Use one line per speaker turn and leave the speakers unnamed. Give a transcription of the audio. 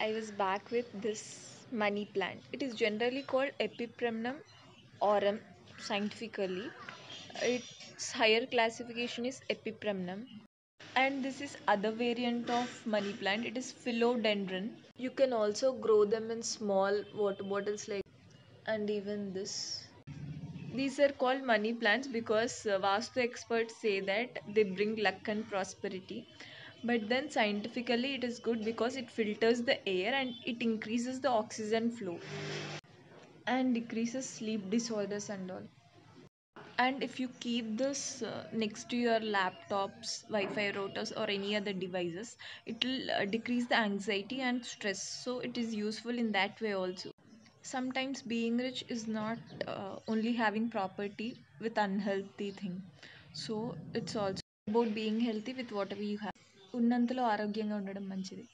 I was back with this money plant. It is generally called Epipremnum aureum scientifically. Its higher classification is Epipremnum. And this is other variant of money plant. It is philodendron. You can also grow them in small water bottles like and even this. These are called money plants because uh, Vastu experts say that they bring luck and prosperity. But then scientifically it is good because it filters the air and it increases the oxygen flow and decreases sleep disorders and all. And if you keep this uh, next to your laptops, Wi-Fi routers or any other devices, it will uh, decrease the anxiety and stress. So it is useful in that way also. Sometimes being rich is not uh, only having property with unhealthy thing. So it's also about being healthy with whatever you have. ఉన్నంతలో ఆరోగ్యంగా ఉండడం మంచిది.